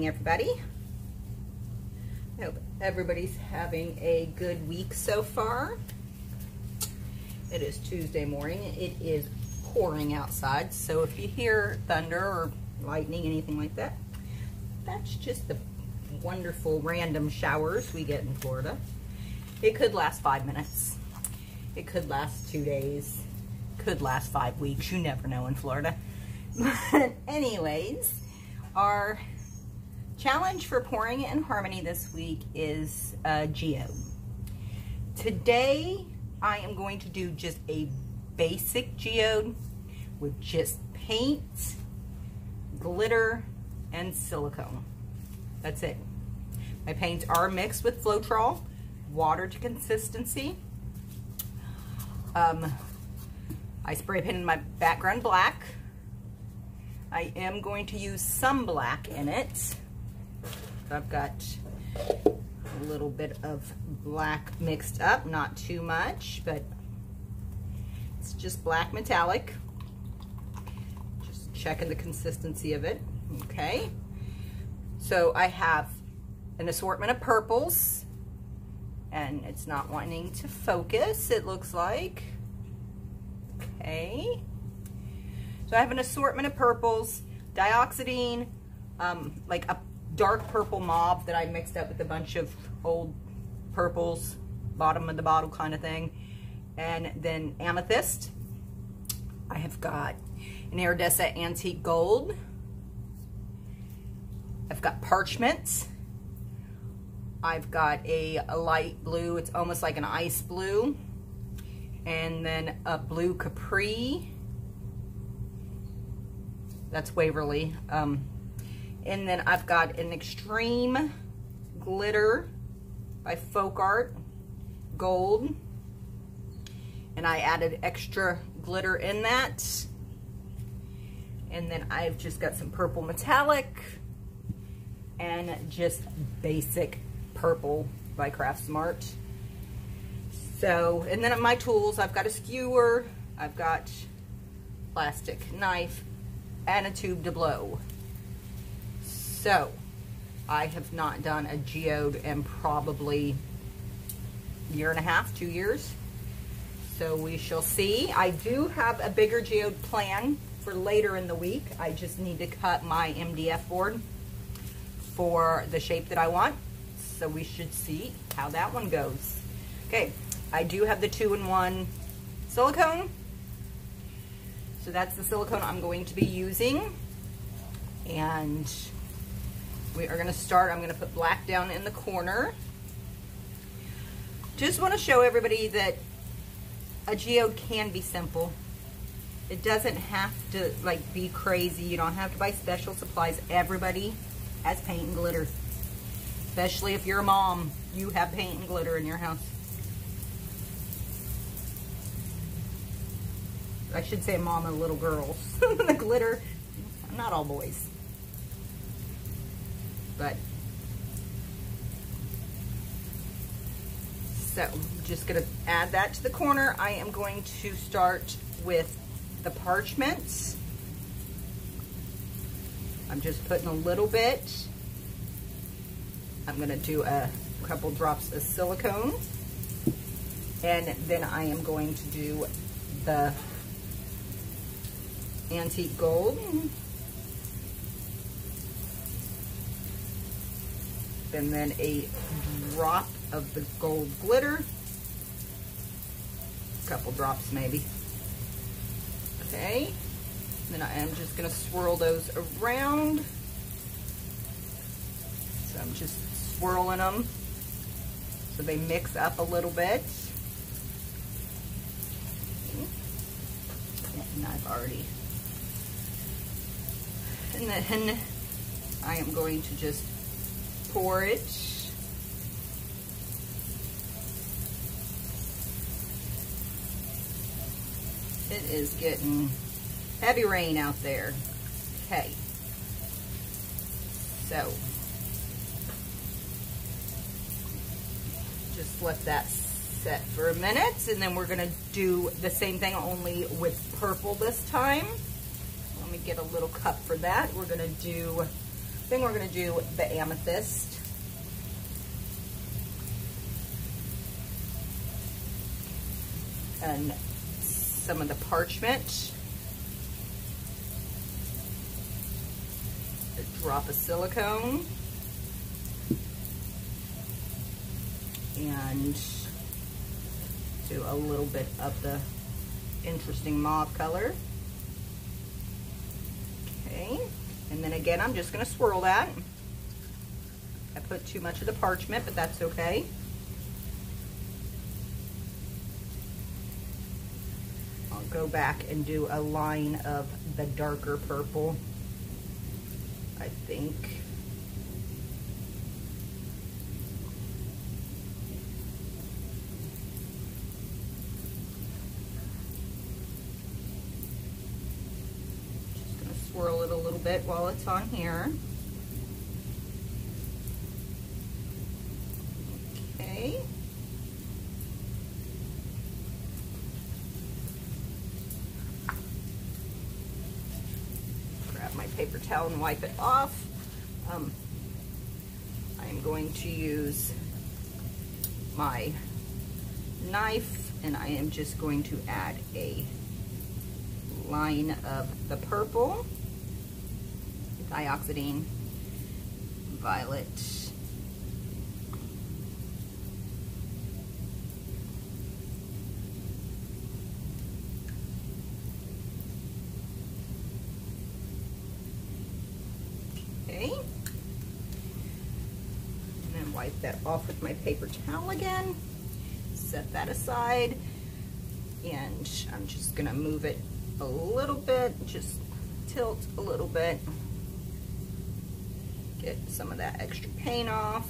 Morning, everybody. I hope everybody's having a good week so far. It is Tuesday morning. It is pouring outside, so if you hear thunder or lightning, anything like that, that's just the wonderful random showers we get in Florida. It could last five minutes. It could last two days. Could last five weeks. You never know in Florida. But anyways, our challenge for pouring in harmony this week is a geode. Today, I am going to do just a basic geode with just paint, glitter, and silicone. That's it. My paints are mixed with Floetrol, water to consistency. Um, I spray painted my background black. I am going to use some black in it. I've got a little bit of black mixed up, not too much, but it's just black metallic. Just checking the consistency of it, okay? So I have an assortment of purples, and it's not wanting to focus, it looks like. Okay. So I have an assortment of purples, dioxazine, um, like a dark purple mauve that I mixed up with a bunch of old purples, bottom of the bottle kind of thing. And then amethyst. I have got an iridescent antique gold. I've got parchments. I've got a, a light blue. It's almost like an ice blue. And then a blue capri. That's Waverly. Um, and then I've got an Extreme Glitter by Folk Art Gold. And I added extra glitter in that. And then I've just got some purple metallic and just basic purple by Craft Smart. So, and then my tools, I've got a skewer, I've got plastic knife, and a tube to blow. So, I have not done a geode in probably a year and a half, two years. So we shall see. I do have a bigger geode plan for later in the week. I just need to cut my MDF board for the shape that I want. So we should see how that one goes. Okay, I do have the two-in-one silicone. So that's the silicone I'm going to be using. And we are gonna start, I'm gonna put black down in the corner. Just wanna show everybody that a geode can be simple. It doesn't have to like be crazy. You don't have to buy special supplies. Everybody has paint and glitter. Especially if you're a mom, you have paint and glitter in your house. I should say mom and little girls. the glitter, not all boys. But, so I'm just gonna add that to the corner. I am going to start with the parchments. I'm just putting a little bit. I'm gonna do a couple drops of silicone. And then I am going to do the antique gold. And then a drop of the gold glitter. A couple drops maybe. Okay. Then I am just going to swirl those around. So I'm just swirling them so they mix up a little bit. And I've already and then I am going to just pour it. It is getting heavy rain out there. Okay. So, just let that set for a minute and then we're going to do the same thing only with purple this time. Let me get a little cup for that. We're going to do Then we're gonna do the amethyst. And some of the parchment. A drop of silicone. And do a little bit of the interesting mauve color. Okay, and then again, I'm just gonna swirl that. I put too much of the parchment, but that's okay. I'll go back and do a line of the darker purple, I think. swirl it a little bit while it's on here. Okay. Grab my paper towel and wipe it off. Um, I'm going to use my knife and I am just going to add a line of the purple dioxazine, violet, Okay. And then wipe that off with my paper towel again. Set that aside. And I'm just gonna move it a little bit, just tilt a little bit get some of that extra paint off.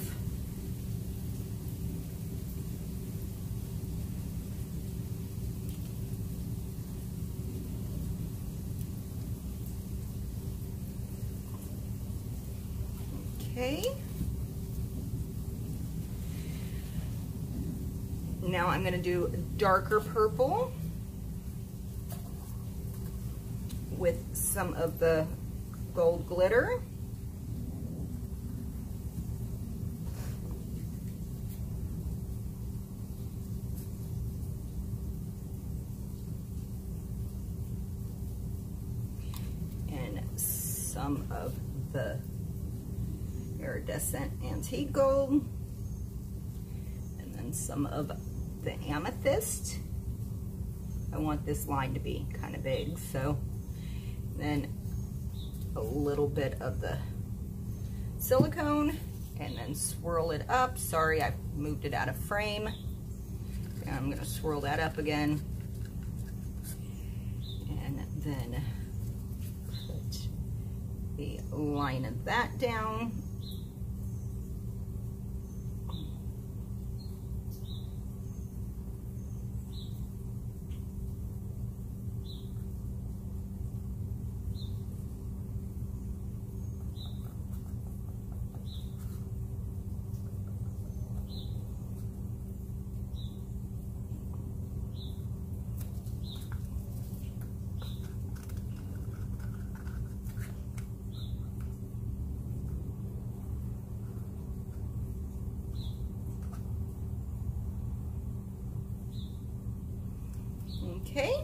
Okay. Now I'm going to do darker purple with some of the gold glitter. Some of the iridescent antique gold and then some of the amethyst. I want this line to be kind of big, so then a little bit of the silicone and then swirl it up. Sorry, I moved it out of frame. I'm gonna swirl that up again. And then line that down. Okay,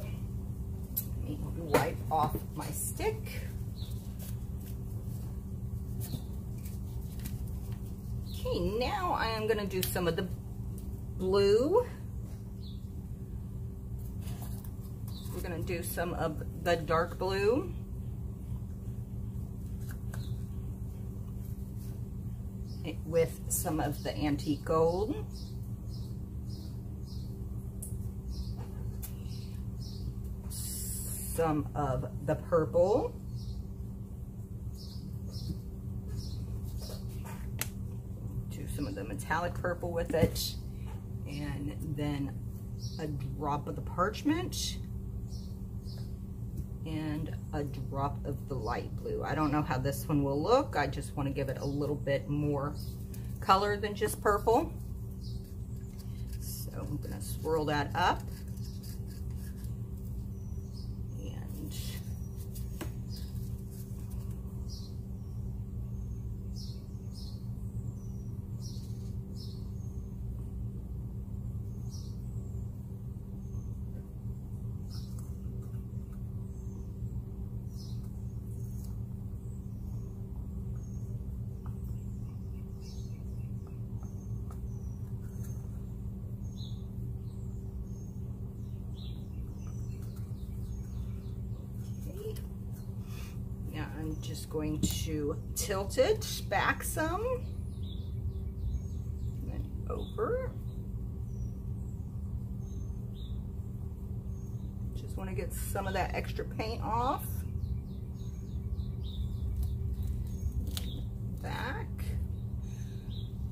let me wipe off my stick. Okay, now Am gonna do some of the blue. We're gonna do some of the dark blue. with some of the antique gold. some of the purple. Do some of the metallic purple with it. And then a drop of the parchment and a drop of the light blue. I don't know how this one will look. I just want to give it a little bit more color than just purple. So I'm going to swirl that up. I'm just going to tilt it back some and then over. Just want to get some of that extra paint off. Back.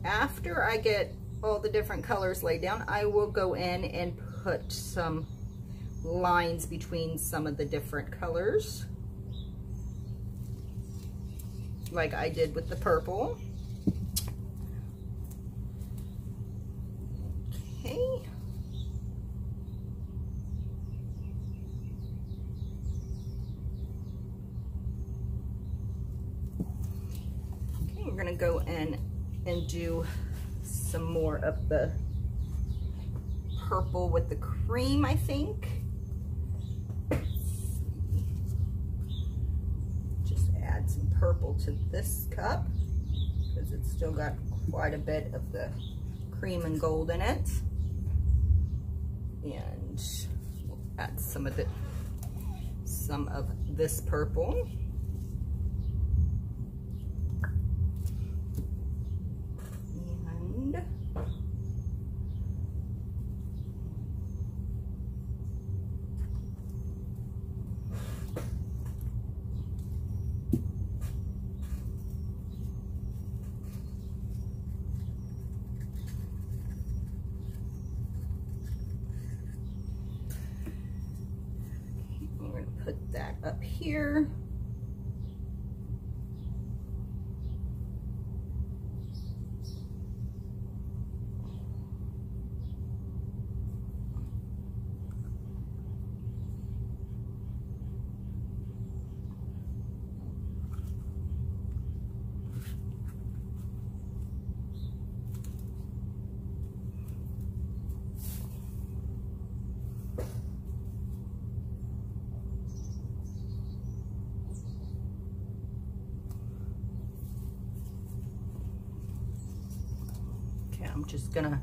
After I get all the different colors laid down, I will go in and put some lines between some of the different colors like I did with the purple. Okay. We're gonna go in and do some more of the purple with the cream, I think. Purple to this cup because it's still got quite a bit of the cream and gold in it. And we'll add some of the some of this purple. here. I'm just gonna,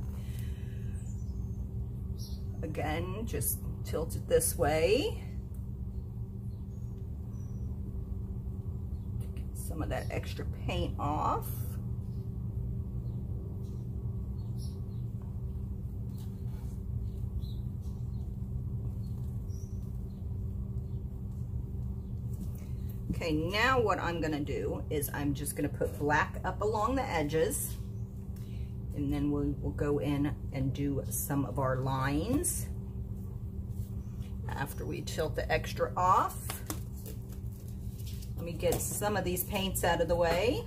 again, just tilt it this way. Get some of that extra paint off. Okay, now what I'm gonna do is I'm just gonna put black up along the edges and then we'll, we'll go in and do some of our lines after we tilt the extra off. Let me get some of these paints out of the way.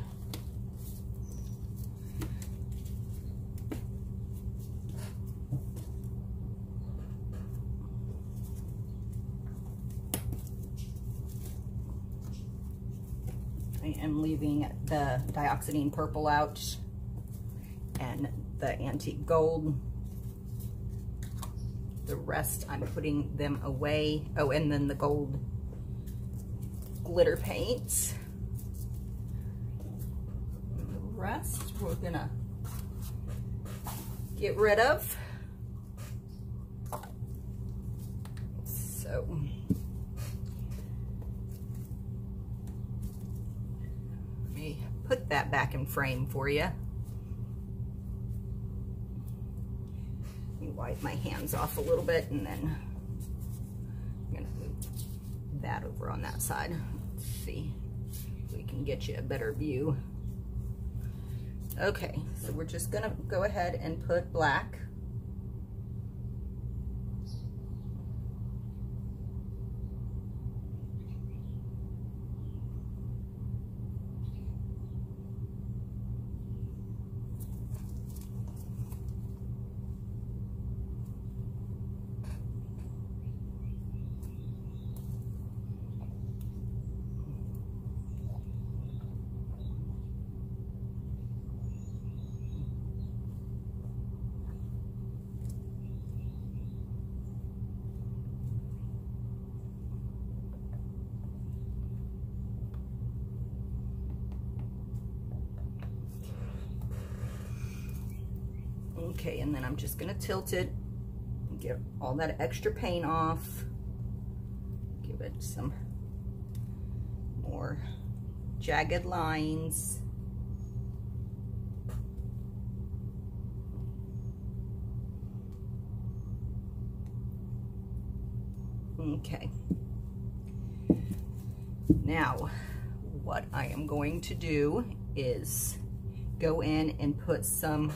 I am leaving the dioxazine purple out the antique gold. The rest, I'm putting them away. Oh, and then the gold glitter paints. The rest we're gonna get rid of. So, let me put that back in frame for you. Wipe my hands off a little bit and then I'm gonna move that over on that side. Let's see if we can get you a better view. Okay, so we're just gonna go ahead and put black Okay, and then I'm just gonna tilt it and get all that extra paint off. Give it some more jagged lines. Okay. Now, what I am going to do is go in and put some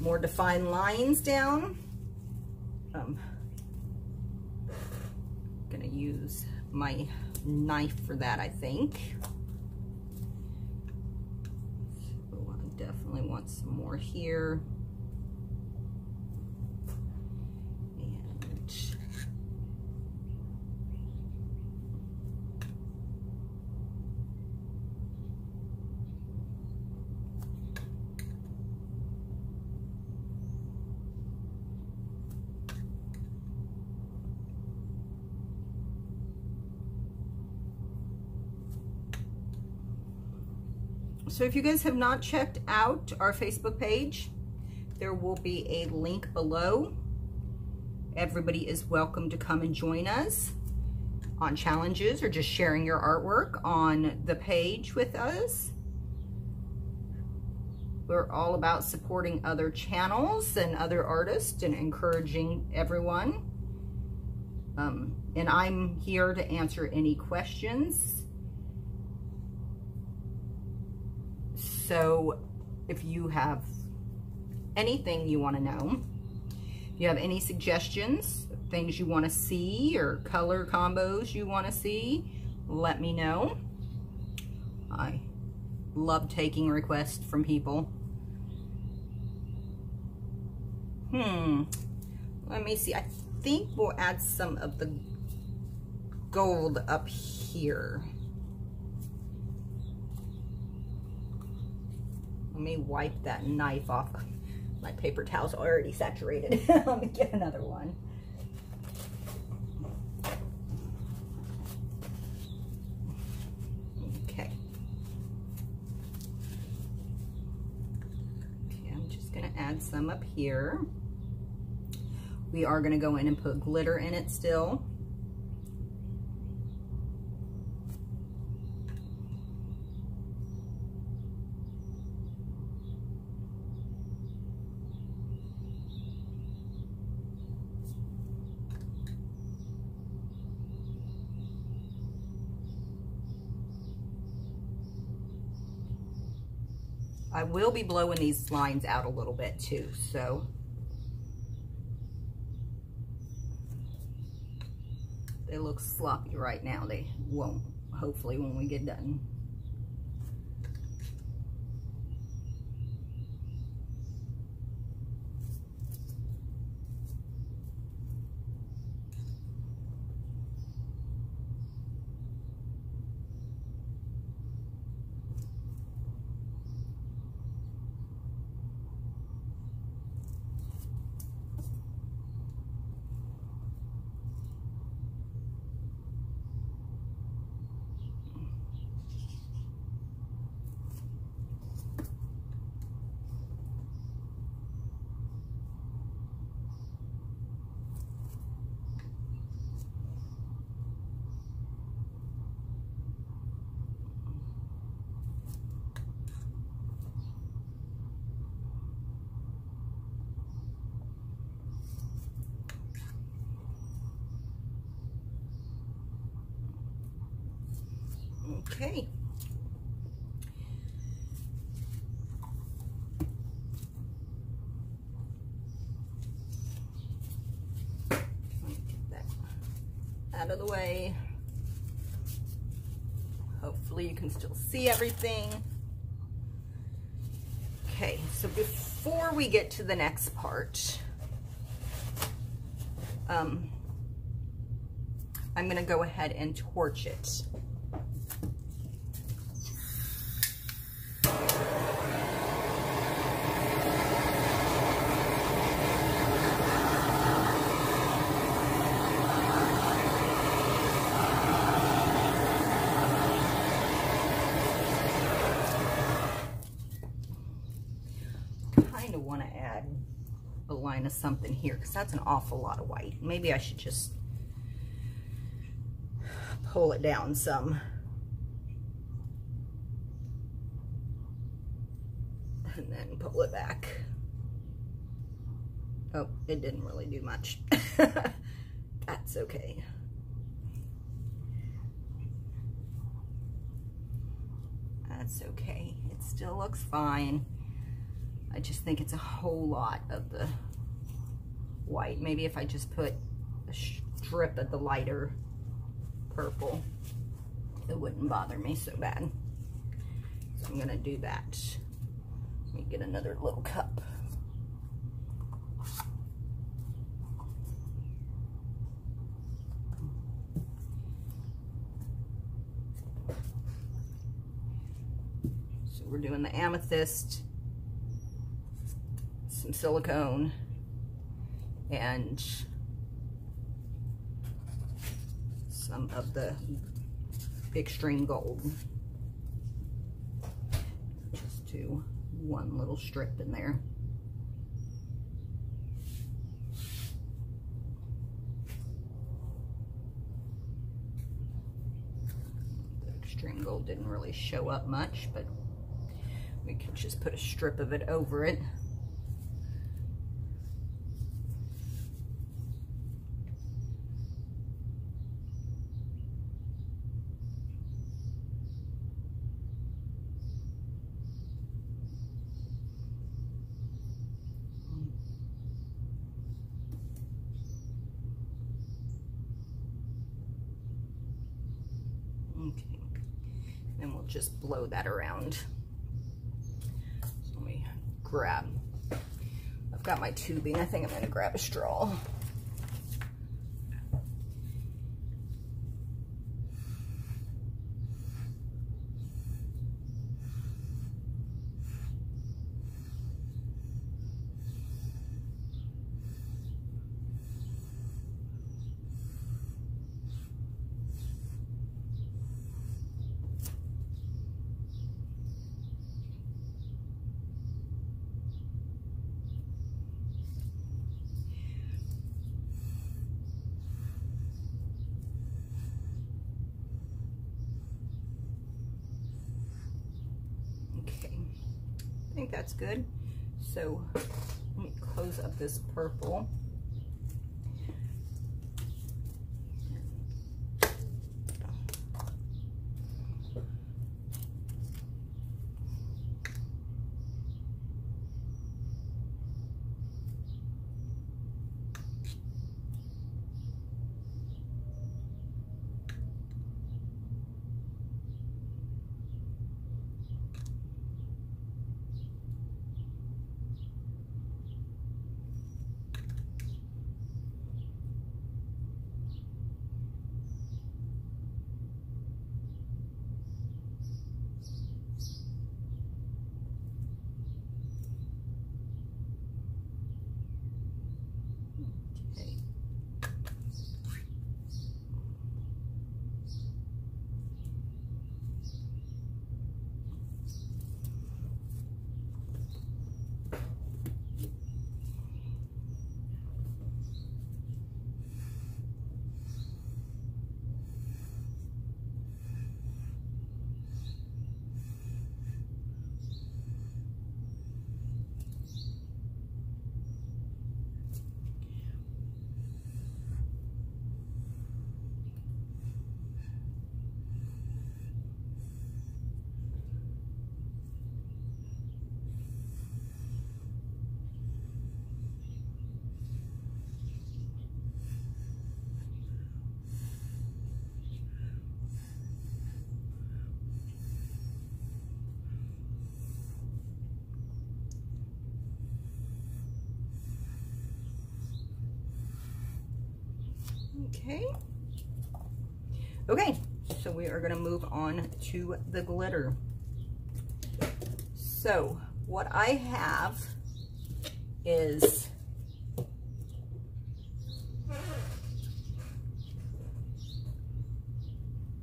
more defined lines down. Um, gonna use my knife for that, I think. So I definitely want some more here. So if you guys have not checked out our Facebook page, there will be a link below. Everybody is welcome to come and join us on challenges or just sharing your artwork on the page with us. We're all about supporting other channels and other artists and encouraging everyone. Um, and I'm here to answer any questions So if you have anything you want to know, if you have any suggestions, things you want to see or color combos you want to see, let me know. I love taking requests from people. Hmm. Let me see. I think we'll add some of the gold up here. Let me wipe that knife off. My paper towel's already saturated. Let me get another one. Okay. Okay, I'm just gonna add some up here. We are gonna go in and put glitter in it still. Will be blowing these lines out a little bit too, so. They look sloppy right now. They won't, hopefully, when we get done. Okay. Out of the way. Hopefully you can still see everything. Okay, so before we get to the next part, um, I'm gonna go ahead and torch it. add a line of something here because that's an awful lot of white. Maybe I should just pull it down some. And then pull it back. Oh, it didn't really do much. that's okay. That's okay. It still looks fine. I just think it's a whole lot of the white. Maybe if I just put a strip of the lighter purple, it wouldn't bother me so bad. So I'm gonna do that. Let me get another little cup. So we're doing the amethyst, some silicone, and some of the extreme gold. Just do one little strip in there. The extreme gold didn't really show up much, but we can just put a strip of it over it. Okay, then we'll just blow that around. So let me grab, I've got my tubing. I think I'm gonna grab a straw. think that's good. So let me close up this purple. Okay. Okay, so we are gonna move on to the glitter. So what I have is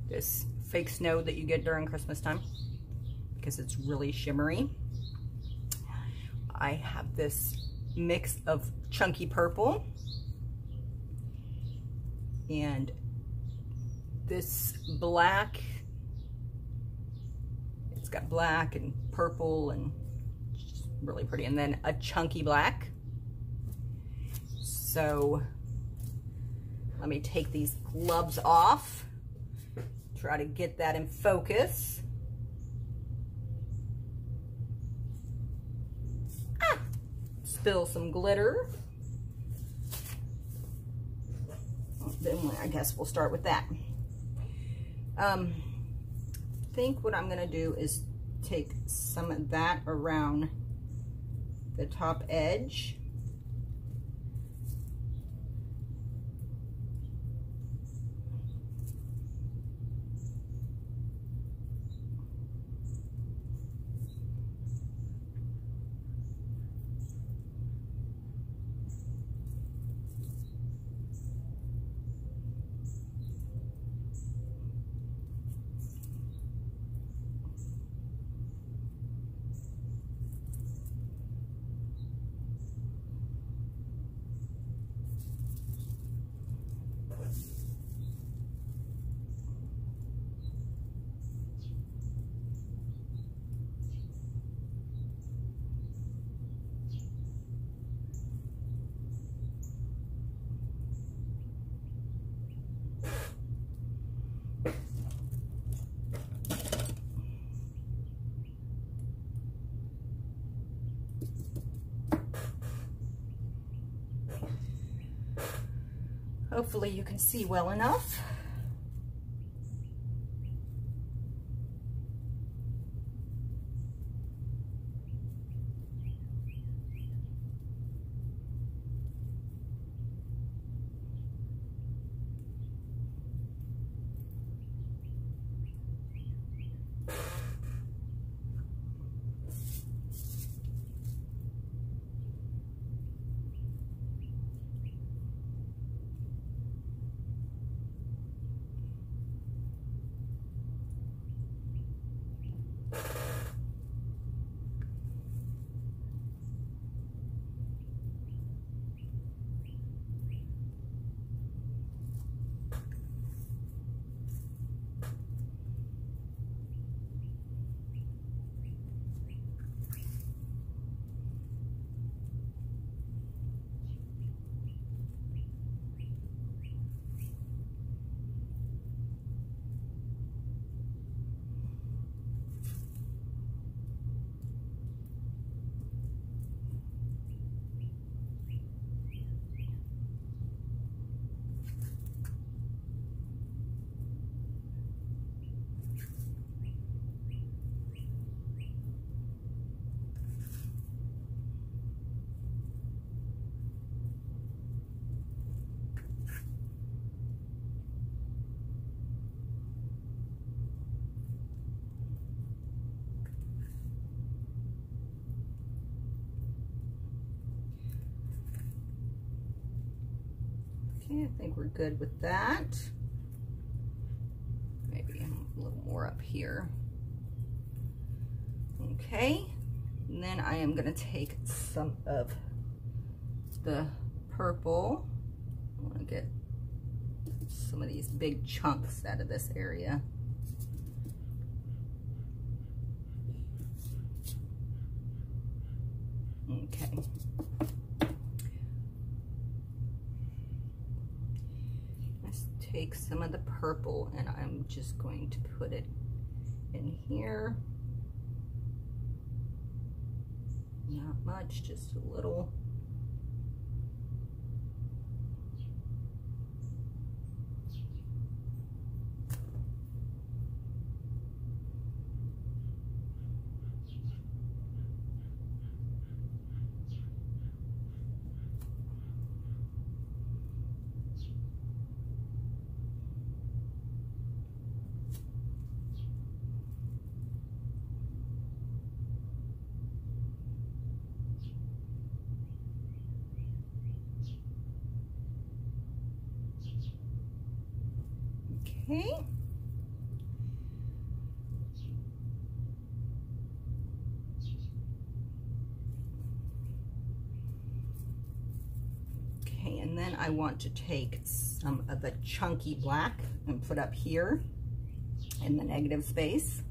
this fake snow that you get during Christmas time because it's really shimmery. I have this mix of chunky purple and this black it's got black and purple and really pretty. And then a chunky black. So let me take these gloves off. Try to get that in focus. Ah, spill some glitter. Then I guess we'll start with that. Um, I think what I'm gonna do is take some of that around the top edge Hopefully you can see well enough. Okay, I think we're good with that. Maybe a little more up here. Okay, and then I am gonna take some of the purple. I wanna get some of these big chunks out of this area. Okay. take some of the purple and I'm just going to put it in here. Not much, just a little. Okay. Okay, and then I want to take some of the chunky black and put up here in the negative space.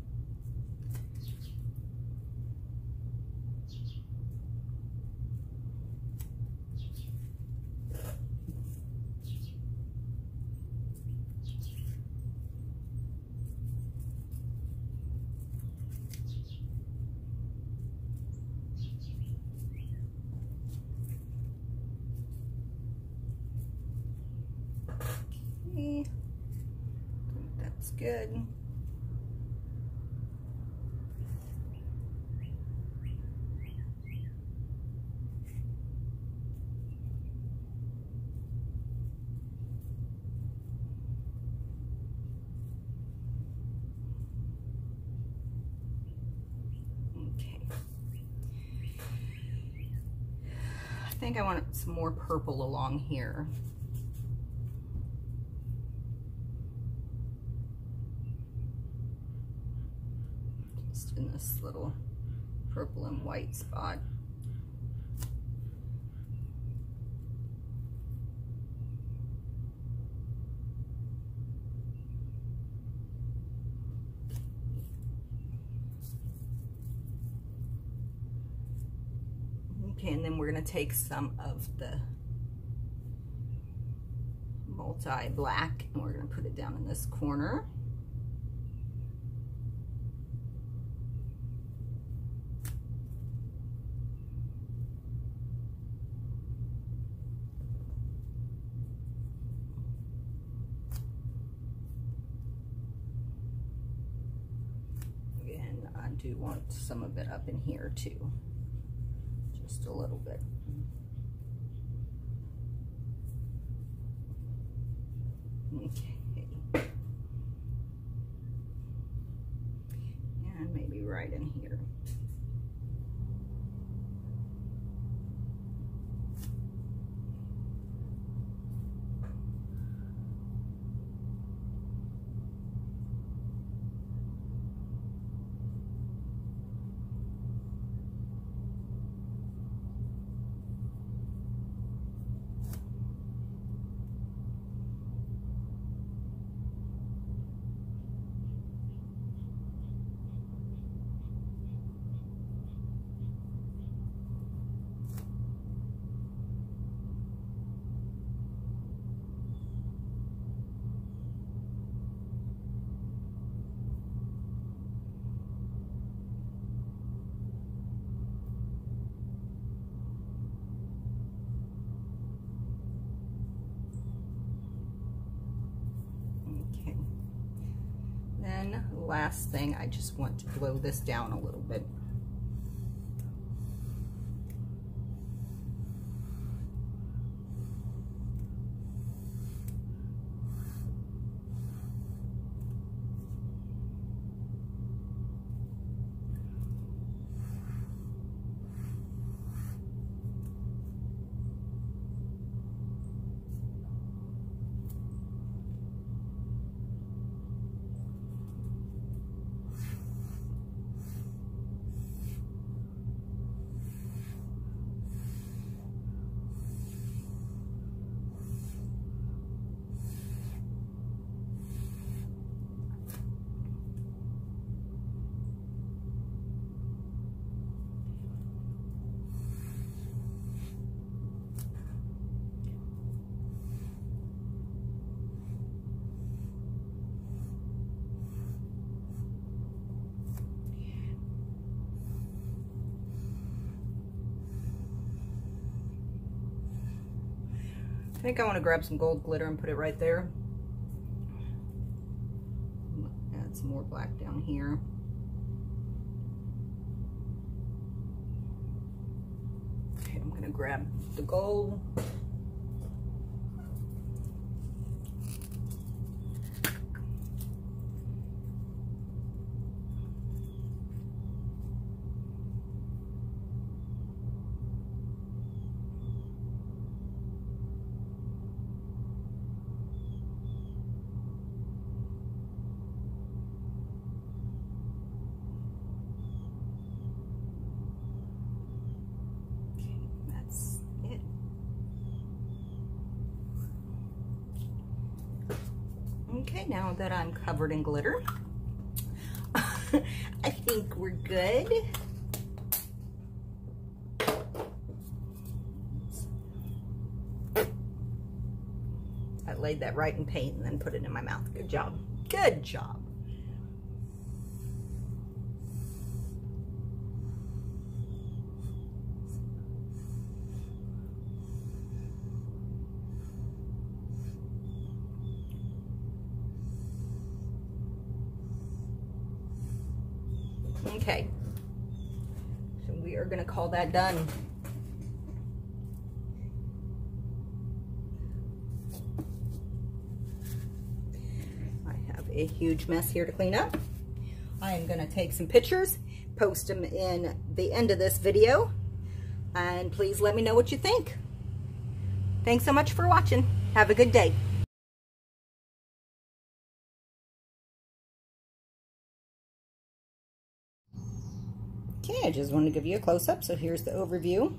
Good. I think I want some more purple along here. Just in this little purple and white spot. Okay, and then we're going to take some of the multi-black and we're going to put it down in this corner. And I do want some of it up in here too just a little bit. Okay. And maybe right in here. Last thing, I just want to blow this down a little bit. Think I want to grab some gold glitter and put it right there. Add some more black down here. Okay, I'm going to grab the gold. Okay, now that I'm covered in glitter, I think we're good. I laid that right in paint and then put it in my mouth. Good job. Good job. That done. I have a huge mess here to clean up. I am going to take some pictures, post them in the end of this video, and please let me know what you think. Thanks so much for watching. Have a good day. Just wanted to give you a close-up, so here's the overview.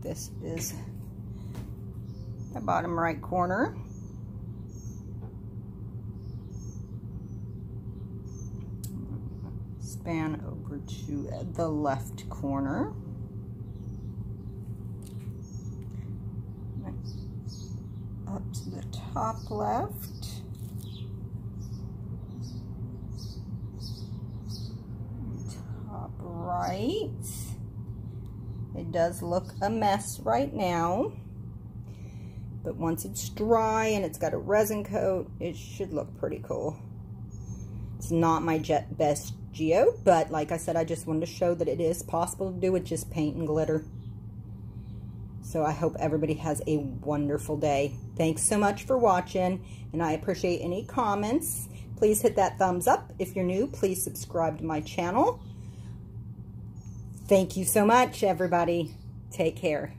This is the bottom right corner. Span over to the left corner. Up to the top left. Top It does look a mess right now. But once it's dry and it's got a resin coat, it should look pretty cool. It's not my jet best geo, but like I said, I just wanted to show that it is possible to do with just paint and glitter. So I hope everybody has a wonderful day. Thanks so much for watching, and I appreciate any comments. Please hit that thumbs up. If you're new, please subscribe to my channel. Thank you so much, everybody. Take care.